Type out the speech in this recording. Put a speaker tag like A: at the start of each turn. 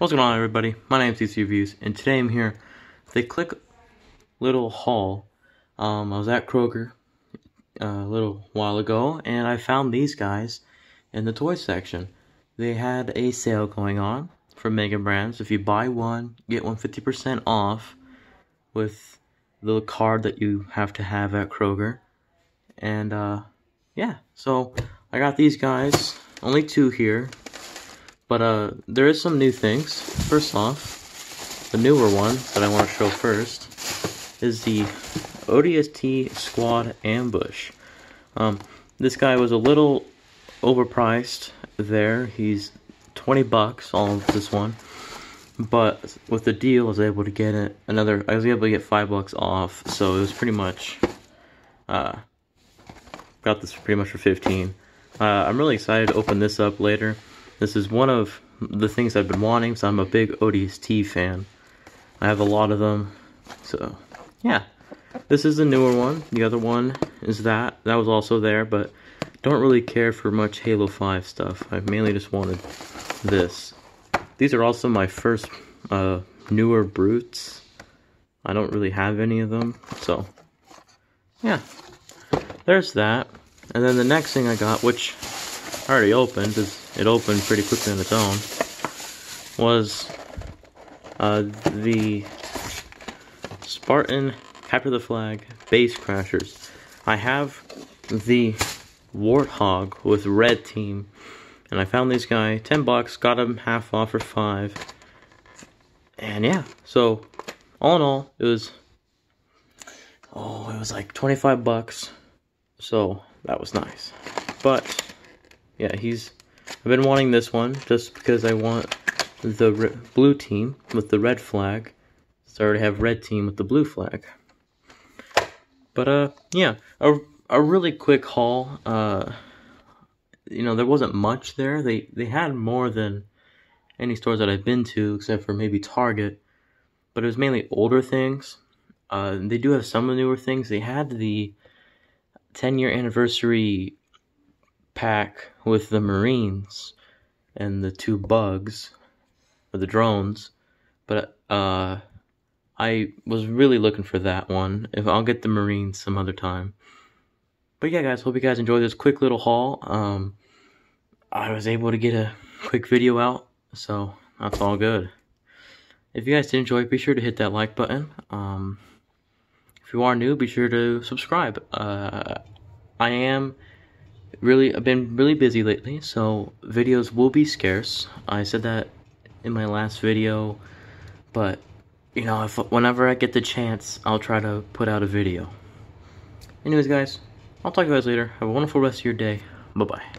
A: What's going on everybody? My name is DC Reviews and today I'm here with a quick little haul. Um, I was at Kroger uh, a little while ago and I found these guys in the toy section. They had a sale going on for Mega Brands. If you buy one, get one 50% off with the card that you have to have at Kroger. And uh, yeah, so I got these guys, only two here but uh, there is some new things. First off, the newer one that I want to show first is the ODST Squad Ambush. Um, this guy was a little overpriced there. He's 20 bucks, all of this one. But with the deal, I was able to get it another, I was able to get 5 bucks off. So it was pretty much, uh, got this pretty much for 15. Uh, I'm really excited to open this up later. This is one of the things I've been wanting, so I'm a big ODST fan. I have a lot of them, so yeah. This is the newer one. The other one is that. That was also there, but don't really care for much Halo 5 stuff. I mainly just wanted this. These are also my first uh, newer brutes. I don't really have any of them, so yeah. There's that. And then the next thing I got, which already opened, because it opened pretty quickly on its own, was uh, the Spartan Capture the Flag Base Crashers. I have the Warthog with Red Team, and I found this guy, 10 bucks, got him half off for 5. And yeah, so all in all, it was, oh, it was like 25 bucks, so that was nice. But yeah, he's. I've been wanting this one just because I want the blue team with the red flag. So I already have red team with the blue flag. But uh, yeah, a a really quick haul. Uh, you know, there wasn't much there. They they had more than any stores that I've been to, except for maybe Target. But it was mainly older things. Uh, they do have some newer things. They had the 10 year anniversary pack with the Marines and the two bugs, or the drones, but uh, I was really looking for that one. If I'll get the Marines some other time. But yeah, guys, hope you guys enjoyed this quick little haul. Um, I was able to get a quick video out, so that's all good. If you guys did enjoy, be sure to hit that like button. Um, if you are new, be sure to subscribe. Uh, I am really I've been really busy lately, so videos will be scarce. I said that in my last video, but you know, if whenever I get the chance, I'll try to put out a video. Anyways, guys, I'll talk to you guys later. Have a wonderful rest of your day. Bye-bye.